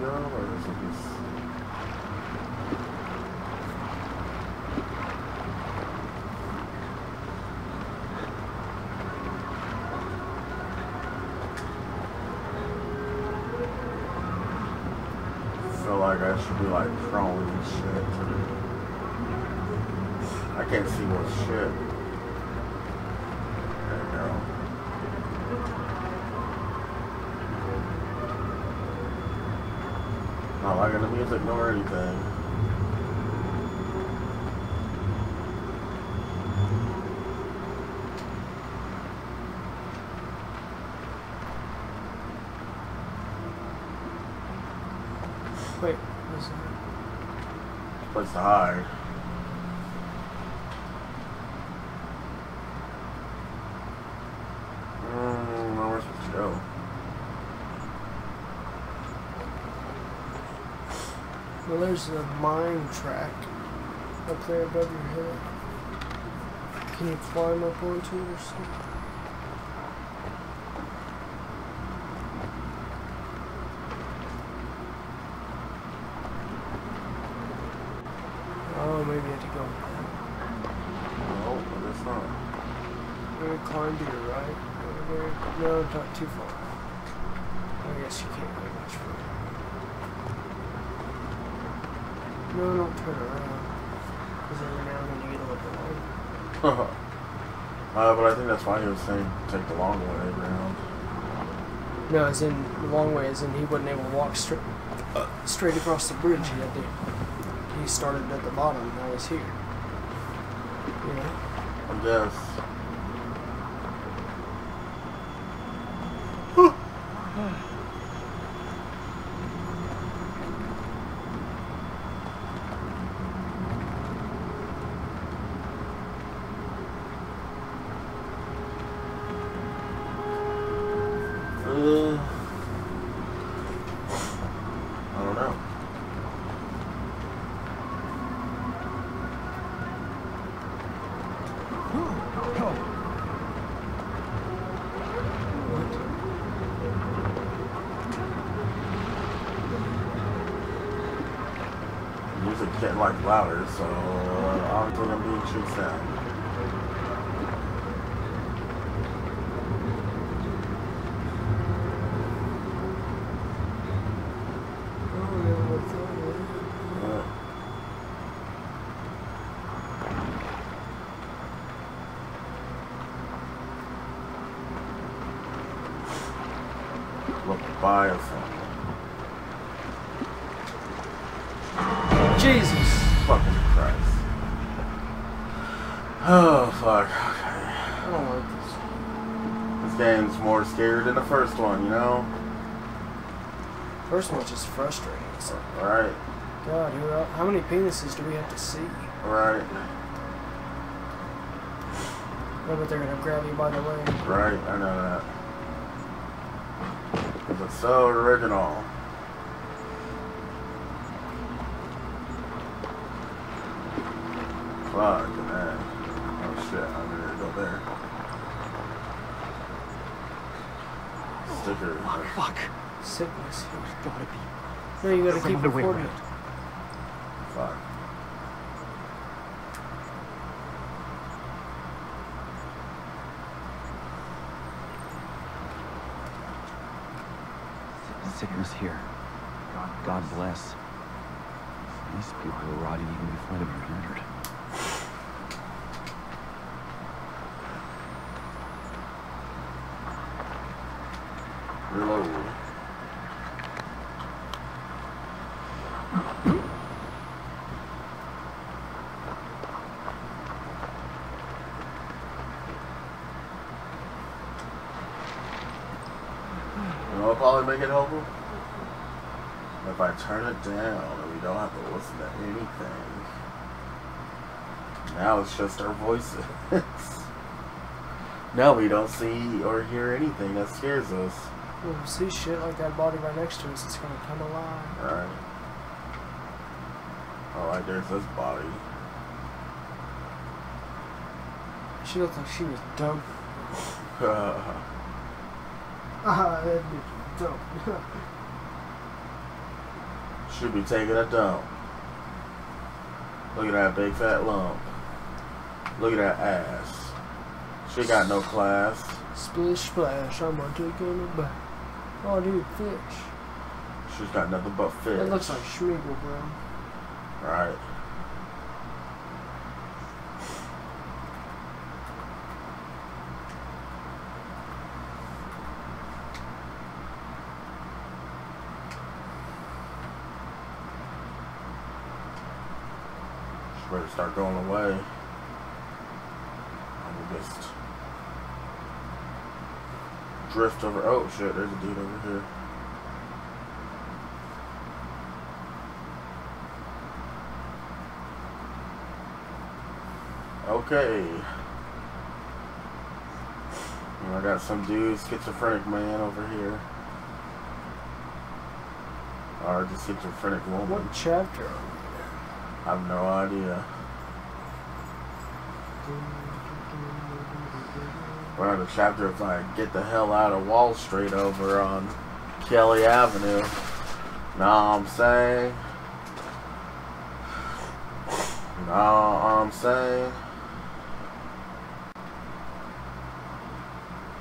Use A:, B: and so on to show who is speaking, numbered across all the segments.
A: go, or is it just... I feel like I should be like crawling and shit. I can't see what shit. There we go. Not music nor anything.
B: Wait, what's that?
A: Place to hide. Mm, where we're supposed to go.
B: Well, there's a mine track up there above your head. Can you climb up onto it or something? Oh, maybe I have to go.
A: No, but it's not.
B: Maybe climb to your right. No, not too far. I guess you can't go much further. No, don't turn around. Because every now and then you get a little bit lighter.
A: uh, but I think that's why he was saying take the long way around.
B: No, as in the long way, as in he wasn't able to walk straight uh, straight across the bridge. He had to. He started at the bottom. Now he's here. You know.
A: I guess. Uh, I don't know. Music getting like louder, so uh, I'm? Uh, Look by or something.
B: Jesus.
A: Fucking Christ. Oh, fuck. Okay.
B: I don't like this.
A: This game's the first one, you know?
B: First one's just frustrating. It's like,
A: Right,
B: God, who el how many penises do we have to see?
A: right,
B: bet they're gonna grab you by the leg.
A: right. I know that. Because it's so original. Fuck, man. Oh shit, I'm gonna go there. Stickers.
C: Fuck, fuck.
B: Sickness.
C: There's gotta be.
B: No, you gotta keep
C: other way
B: recording.
C: around.
A: Fuck.
C: Sickness here. God, God bless. These people were rotting even before they were murdered.
A: Reload. You know what probably make it helpful? If I turn it down and we don't have to listen to anything. Now it's just our voices. now we don't see or hear anything that scares us.
B: When we see shit like that body right next to us, it's gonna come alive.
A: Alright. Alright, there's this body.
B: She looked like she was dope. Ah, that bitch was dope.
A: Should be taking a dump. Look at that big fat lump. Look at that ass. She got no class.
B: Splish splash, I'm gonna take in a bath. Oh, dude, fish.
A: She's got nothing but fish.
B: It looks like Smeagol, bro.
A: Right. She better start going away. I'm just drift over. Oh shit! There's a dude over here. Okay. And I got some dude, schizophrenic man over here. Or the schizophrenic woman.
B: What chapter?
A: I have no idea. We're the chapter of like get the hell out of Wall Street over on Kelly Avenue. Know I'm saying? Know I'm saying?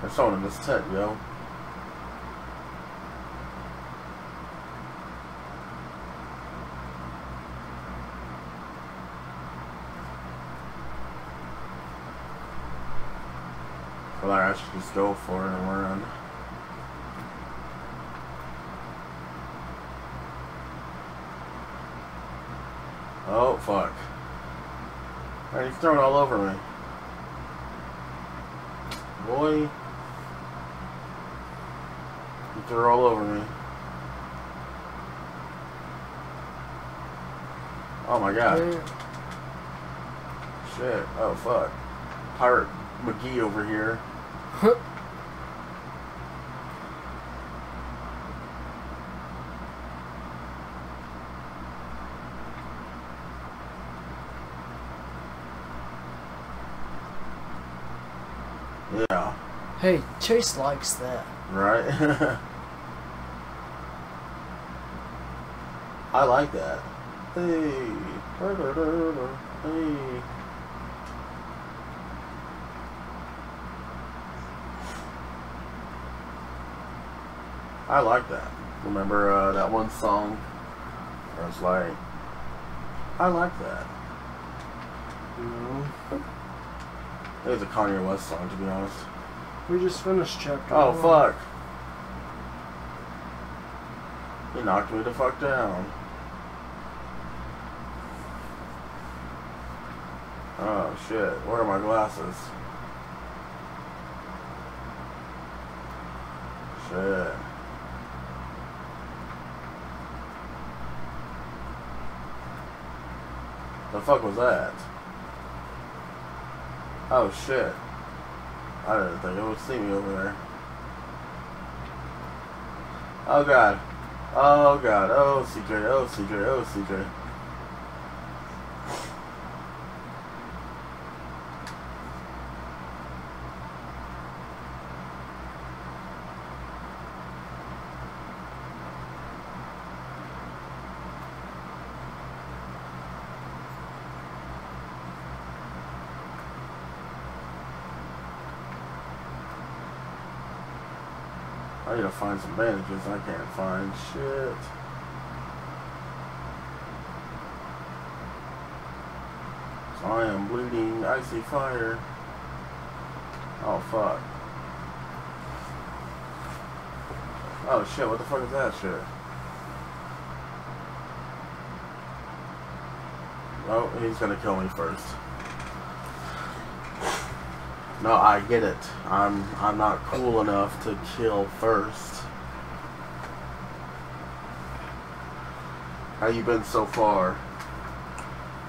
A: There's someone in this tent, yo. I should just go for it and run. Oh, fuck. Man, he's throwing all over me. Boy. He threw all over me. Oh my god. Shit. Oh, fuck. Pirate McGee over here. Yeah.
B: Hey, Chase likes that.
A: Right? I like that. Hey. Hey. I like that. Remember uh, that one song? Where it's like, I like that. You know? It was a Kanye West song, to be honest.
B: We just finished chapter.
A: Oh,
B: one.
A: fuck. He knocked me the fuck down. Oh, shit. Where are my glasses? Shit. The fuck was that? Oh, shit. I didn't think it would see me over there. Oh god. Oh god. Oh CJ. Oh CJ. Oh CJ. I to find some bandages. I can't find shit. So I am bleeding icy fire. Oh fuck. Oh shit, what the fuck is that shit? Oh, he's gonna kill me first. No, I get it. I'm I'm not cool enough to kill first. How you been so far,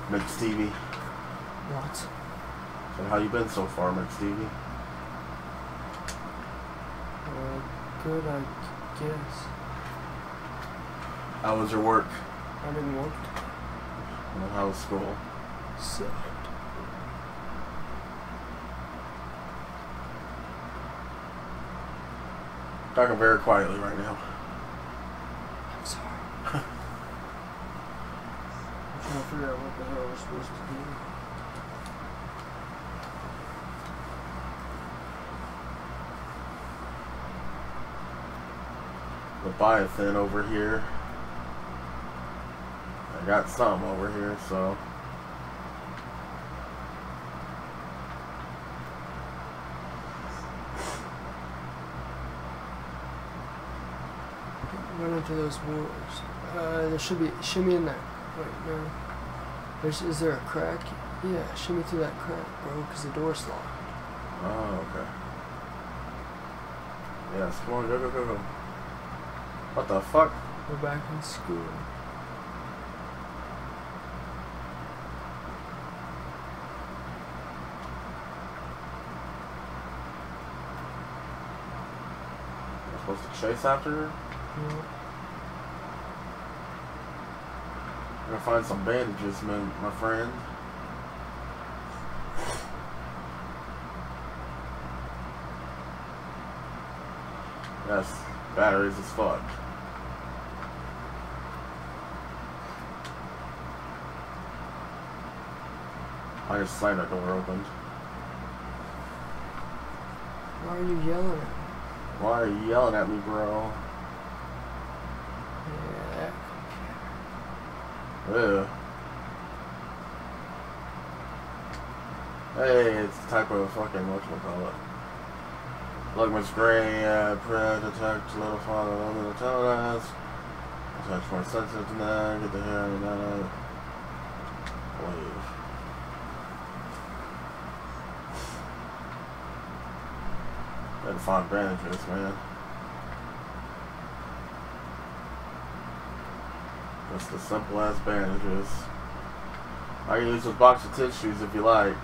A: McStevie?
B: What?
A: So how you been so far, McStevie?
B: Uh, good, I guess.
A: How was your work?
B: I didn't work.
A: Well, How was school?
B: Sucked.
A: Talking very quietly right now.
B: I'm sorry. I'm trying to figure out what the hell we're supposed to do.
A: Leviathan over here. I got some over here, so.
B: Run into those wars. Uh, there should be shimmy in that. Wait, no. There's is there a crack? Yeah, shimmy through that crack, bro, because the door's locked.
A: Oh, okay. Yes, come on, go, go, go, go. What the fuck?
B: We're back in school.
A: Supposed to chase after her?
B: Yeah.
A: I'm gonna find some bandages, man, my friend. Yes, batteries as fuck. I just slammed that door open.
B: Why are you yelling at me?
A: Why are you yelling at me, bro?
B: Yeah.
A: Ugh. Hey, it's the type of fucking whatchamacallit. Look, Miss Gray, uh, prayer detect little father, little us. Touch more sensitive tonight, get the hair out of that. Leave. Gotta find bandages, man. Just the simple as bandages. I can use a box of tissues if you like.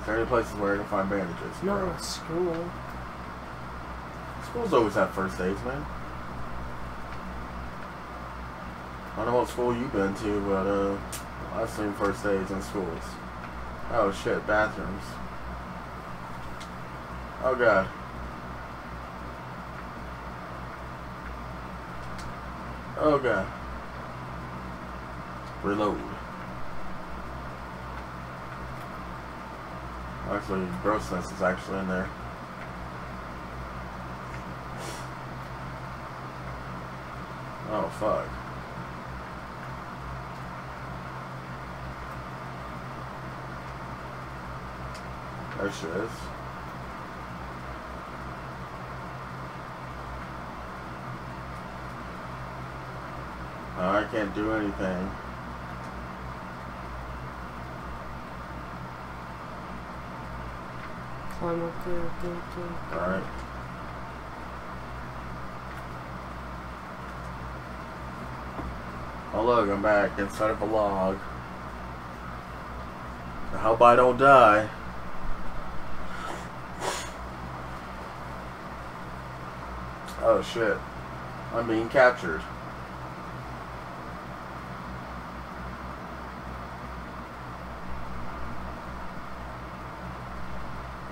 A: Is there any places where I can find bandages? Bro?
B: at school.
A: Schools always have first aids, man. I don't know what school you've been to, but uh, I've seen first aids in schools. Oh shit, bathrooms. Oh god. Oh god. Reload. Actually, grossness is actually in there. Oh fuck. There she is. Uh, I can't do anything.
B: Climb up there, go, go.
A: Alright. Oh look, I'm back inside of a log. I hope I don't die. Oh shit. I'm being captured.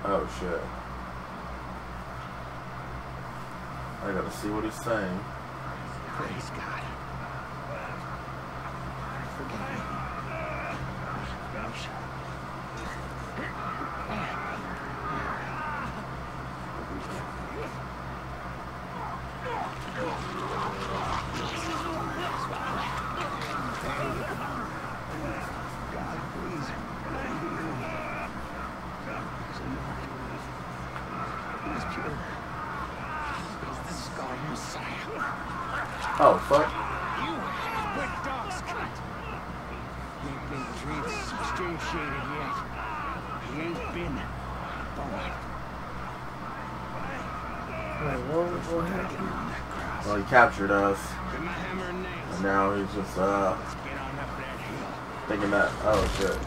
A: Oh shit. I gotta see what he's saying.
C: Praise God. He's pure. He's the Scar Messiah.
A: Oh fuck.
C: You wet dog's cut. He ain't been transubstantiated yet. He ain't been born.
B: Wait, what, what happened?
A: Well, he captured us,
C: With my hammer and
A: now he's just uh
C: Let's get on up that hill.
A: thinking that. Oh shit.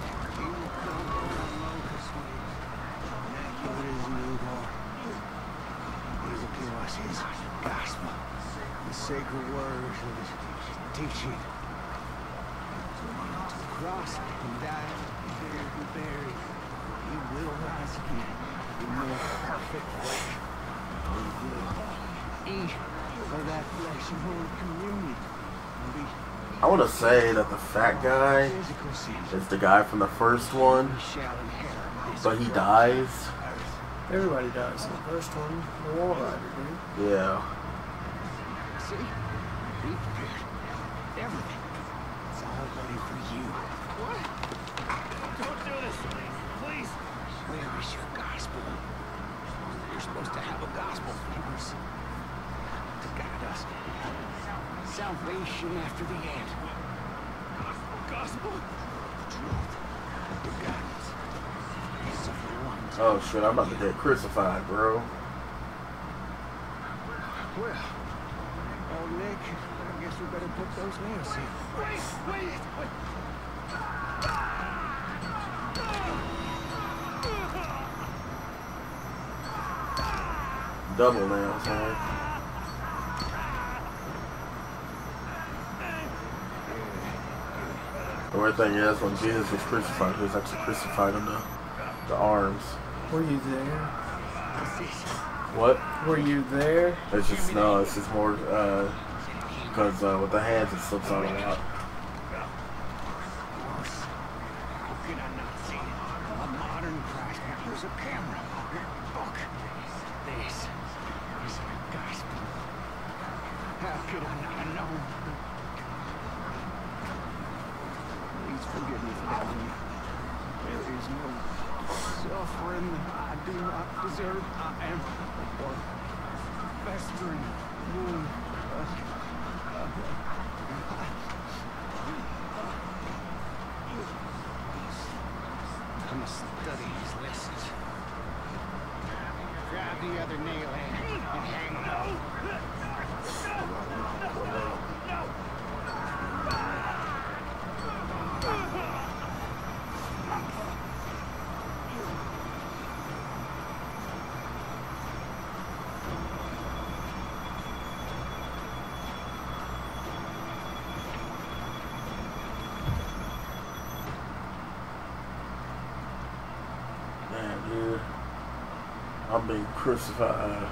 C: sacred words of his teaching. To the cross and die, buried, he will rise again in more perfect flesh. We will eat of that flesh and hold communion and be
A: I want to say that the fat guy is the guy from the first one, but he dies.
B: Everybody dies in the first one. The Walrider, dude.
A: Yeah.
C: Where is your gospel? You're supposed to have a gospel force to guide us. Salvation after the end. Gospel? Gospel? Truth. The guidance.
A: Oh shit, I'm about to get crucified, bro.
C: Well, old Nick, I guess we better put those nails in. Wait, wait, wait.
A: Double nails, man. The weird thing is, when Jesus was crucified, he was actually crucified on the, the arms.
B: Were you there?
A: What?
B: Were you there?
A: It's just, no, it's just more, uh, because uh, with the hands it slips out a lot.
C: How could I not see it? A modern Christ. Here's a camera. Look. This is the gospel. How could I not know? Please forgive me for doubting you. There is no suffering that I do not deserve. I am a festering wound. I must study his lessons. Grab the other nail and hang on.
A: Man, dude. I'm being crucified.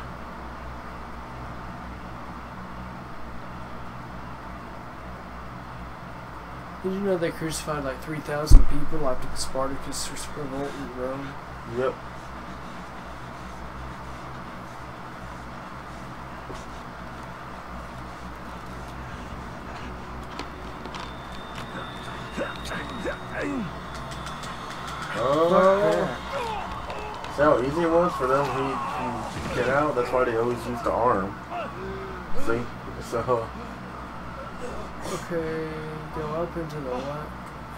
B: Did you know they crucified like 3,000 people after the Spartacus revolt in Rome?
A: Yep. Oh, see how easy it was for them to get out? That's why they always use the arm. See? So,
B: Okay, go up into the left,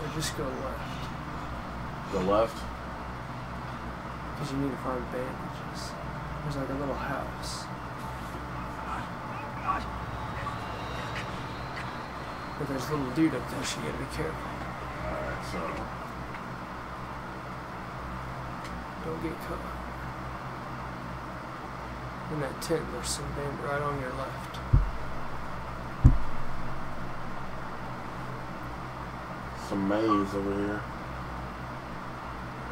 B: or just go left,
A: the left.
B: because you need to find bandages. There's like a little house. But there's a little dude up there, so you gotta be careful.
A: Alright, so.
B: Don't get caught. In that tent, there's some band right on your left.
A: Some maze over here.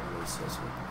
B: And it says what-